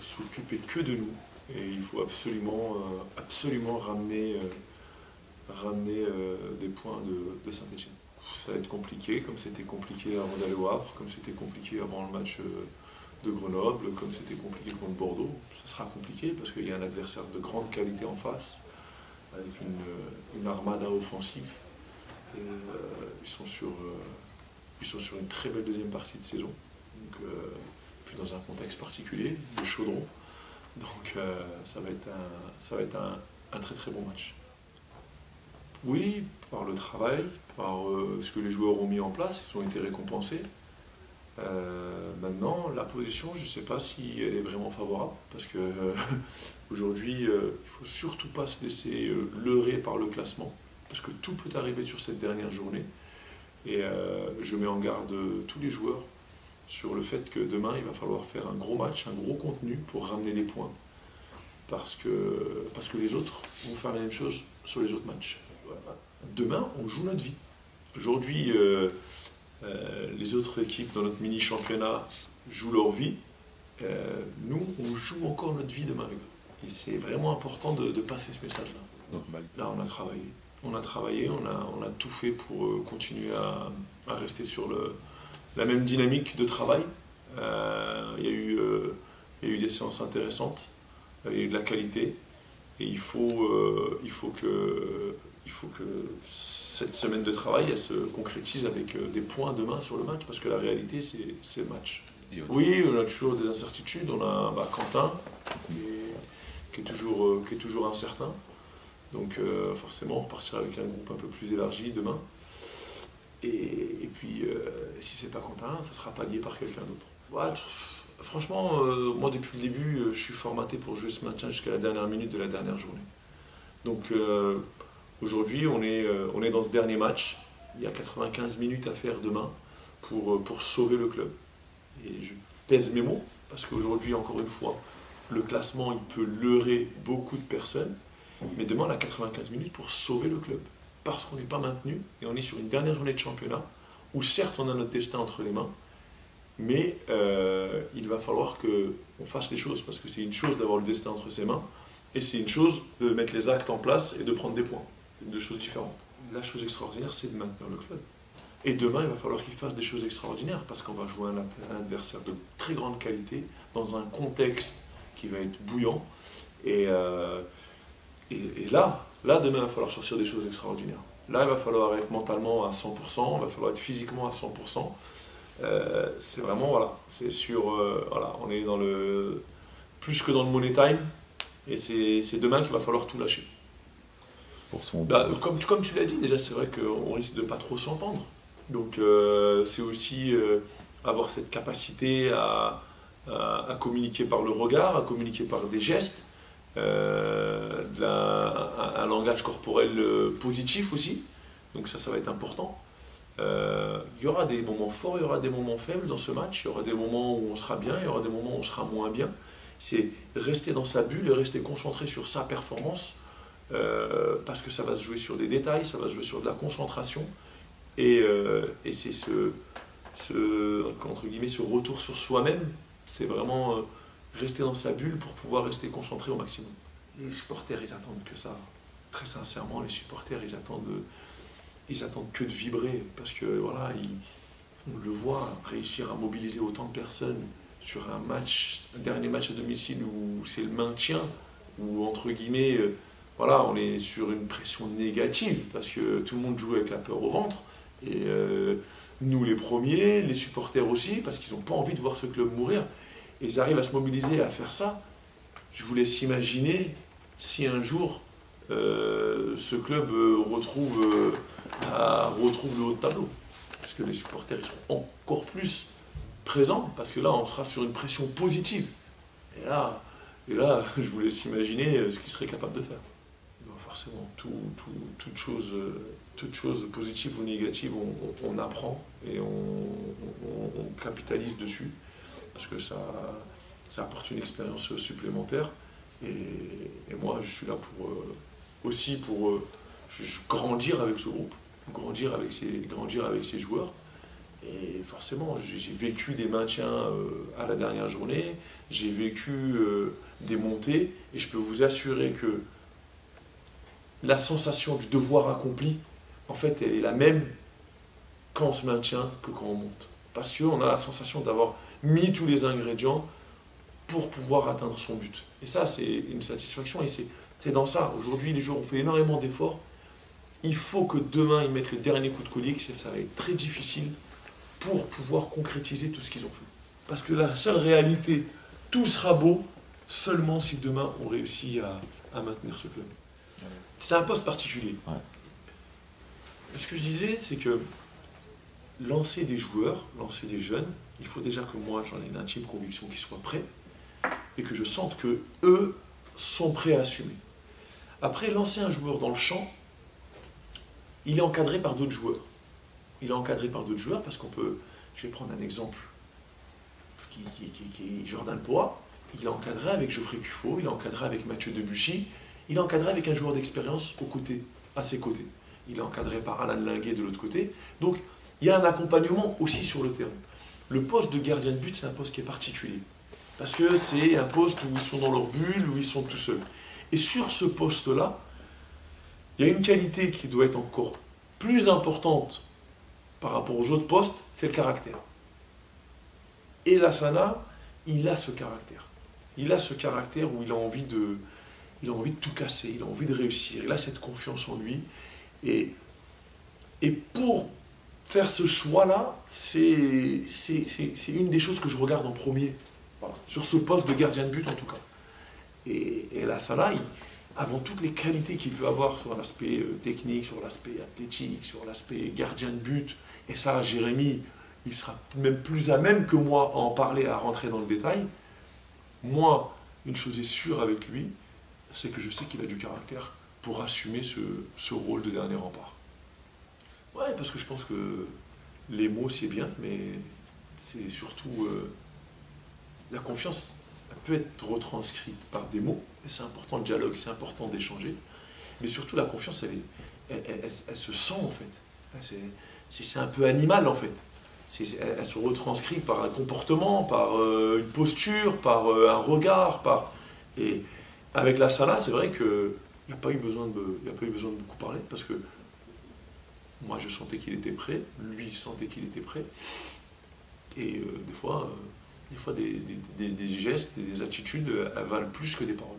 s'occuper que de nous. Et il faut absolument, absolument ramener, ramener des points de, Saint-Etienne. Ça va être compliqué, comme c'était compliqué avant d'aller au Havre, comme c'était compliqué avant le match de Grenoble, comme c'était compliqué contre Bordeaux. Ça sera compliqué parce qu'il y a un adversaire de grande qualité en face, avec une, une armada offensive. Et, ils sont sur ils sont sur une très belle deuxième partie de saison. Euh, dans un contexte particulier, de chaudron. Donc euh, ça va être, un, très très bon match. Oui, par le travail, par euh, ce que les joueurs ont mis en place, ils ont été récompensés. maintenant, la position, je ne sais pas si elle est vraiment favorable, parce que aujourd'hui, il ne faut surtout pas se laisser leurrer par le classement, parce que tout peut arriver sur cette dernière journée. Et euh, je mets en garde tous les joueurs sur le fait que demain, il va falloir faire un gros match, un gros contenu pour ramener les points. Parce que, parce que les autres vont faire la même chose sur les autres matchs. Demain, on joue notre vie. Aujourd'hui, euh, euh, les autres équipes dans notre mini-championnat jouent leur vie. nous, on joue encore notre vie demain. Et c'est vraiment important de, de passer ce message-là. Là, on a travaillé on a travaillé, on a, on a tout fait pour euh, continuer à, rester sur le, la même dynamique de travail. Euh, il, y a eu, euh, il y a eu des séances intéressantes, il y a eu de la qualité, et il faut, il faut, que, il faut que cette semaine de travail elle se concrétise avec des points demain sur le match, parce que la réalité, c'est le match. Oui, on a toujours des incertitudes. On a bah, Quentin, qui est, toujours, qui est toujours incertain. Donc euh, forcément, on repartira avec un groupe un peu plus élargi demain. Et, puis, euh, si c'est pas Quentin, ça sera pas lié par quelqu'un d'autre. franchement, euh, moi depuis le début, je suis formaté pour jouer ce matin jusqu'à la dernière minute de la dernière journée. Donc aujourd'hui, on, est, on est dans ce dernier match. Il y a 95 minutes à faire demain pour, pour sauver le club. Et je pèse mes mots, parce qu'aujourd'hui, encore une fois, le classement, il peut leurrer beaucoup de personnes mais demain on a 95 minutes pour sauver le club. Parce qu'on n'est pas maintenu et on est sur une dernière journée de championnat où certes on a notre destin entre les mains, mais euh, il va falloir qu'on fasse les choses parce que c'est une chose d'avoir le destin entre ses mains et c'est une chose de mettre les actes en place et de prendre des points. C'est deux choses différentes. La chose extraordinaire, c'est de maintenir le club. Et demain, il va falloir qu'il fasse des choses extraordinaires parce qu'on va jouer un, adversaire de très grande qualité dans un contexte qui va être bouillant. Et, euh, et, là, là, demain, il va falloir sortir des choses extraordinaires. Là, il va falloir être mentalement à 100%, il va falloir être physiquement à 100%. Euh, c'est vraiment, voilà, c'est sur, euh, voilà, on est dans le, plus que dans le money time, et c'est demain qu'il va falloir tout lâcher. Pour son bah, comme, comme tu l'as dit, déjà, c'est vrai qu'on risque de pas trop s'entendre. Donc, euh, c'est aussi avoir cette capacité à, à, communiquer par le regard, à communiquer par des gestes, euh, un, langage corporel euh, positif aussi. Donc ça, ça va être important. Euh, il y aura des moments forts, il y aura des moments faibles dans ce match, il y aura des moments où on sera bien, il y aura des moments où on sera moins bien. C'est rester dans sa bulle et rester concentré sur sa performance, parce que ça va se jouer sur des détails, ça va se jouer sur de la concentration, et, et c'est ce, entre guillemets, ce retour sur soi-même, c'est vraiment rester dans sa bulle pour pouvoir rester concentré au maximum. Les supporters, ils attendent que ça. Très sincèrement, les supporters, ils attendent, ils attendent que de vibrer parce que voilà, on le voit, réussir à mobiliser autant de personnes sur un match, dernier match à domicile où c'est le maintien, où entre guillemets, euh, voilà, on est sur une pression négative parce que tout le monde joue avec la peur au ventre et euh, nous les premiers, les supporters aussi, parce qu'ils n'ont pas envie de voir ce club mourir ils arrivent à se mobiliser, à faire ça, je vous laisse imaginer si un jour euh, ce club euh, retrouve, euh, retrouve le haut de tableau. Parce que les supporters ils seront encore plus présents, parce que là on sera sur une pression positive. Et là, et là je vous laisse imaginer ce qu'ils seraient capables de faire. forcément, tout, tout, toute, chose, toute chose positive ou négative, on, apprend et on capitalise dessus parce que ça, ça apporte une expérience supplémentaire. Et, moi, je suis là pour euh, aussi pour euh, grandir avec ce groupe, grandir avec ces, grandir avec joueurs. Et forcément, j'ai vécu des maintiens euh, à la dernière journée, j'ai vécu des montées, et je peux vous assurer que la sensation du devoir accompli, en fait, elle est la même quand on se maintient que quand on monte. Parce qu'on a la sensation d'avoir mis tous les ingrédients pour pouvoir atteindre son but. Et ça, c'est une satisfaction, et c'est dans ça. Aujourd'hui, les joueurs ont fait énormément d'efforts. Il faut que demain, ils mettent le dernier coup de collier, ça va être très difficile pour pouvoir concrétiser tout ce qu'ils ont fait. Parce que la seule réalité, tout sera beau seulement si demain on réussit à, maintenir ce club. C'est un poste particulier. Ce que je disais, c'est que lancer des joueurs, lancer des jeunes, il faut déjà que moi j'en ai une intime conviction qu'ils soient prêts et que je sente que eux sont prêts à assumer. Après, lancer un joueur dans le champ, il est encadré par d'autres joueurs il est encadré par d'autres joueurs parce qu'on peut. Je vais prendre un exemple qui, est Jordan Poa. Il est encadré avec Geoffrey Cuffot, il est encadré avec Mathieu Debuchy, il est encadré avec un joueur d'expérience au côté, à ses côtés. Il est encadré par Alain Linguet de l'autre côté. Donc, il y a un accompagnement aussi sur le terrain. Le poste de gardien de but, c'est un poste qui est particulier. Parce que c'est un poste où ils sont dans leur bulle, où ils sont tout seuls. Et sur ce poste-là, il y a une qualité qui doit être encore plus importante par rapport aux autres postes, c'est le caractère. Et Lassana, il a ce caractère. Il a ce caractère où il a envie de, tout casser, il a envie de réussir, il a cette confiance en lui. Et pour faire ce choix-là, c'est une des choses que je regarde en premier, sur ce poste de gardien de but en tout cas. Et, et Lassana, il, avant toutes les qualités qu'il peut avoir sur l'aspect euh, technique, sur l'aspect athlétique, sur l'aspect gardien de but, et ça, Jérémy, il sera même plus à même que moi à en parler, à rentrer dans le détail. Moi, une chose est sûre avec lui, c'est que je sais qu'il a du caractère pour assumer ce, rôle de dernier rempart. Ouais, parce que je pense que les mots, c'est bien, mais c'est surtout euh, la confiance peut être retranscrite par des mots, et c'est important le dialogue, c'est important d'échanger, mais surtout la confiance, elle, se sent en fait c'est un peu animal en fait. Elle, se retranscrit par un comportement, par euh, une posture, par euh, un regard, par et avec la Salah, c'est vrai que il n'y a pas eu besoin de, a pas eu besoin de beaucoup parler parce que moi je sentais qu'il était prêt, lui sentait qu'il était prêt, et euh, des fois, des fois des, gestes, des attitudes, elles valent plus que des paroles.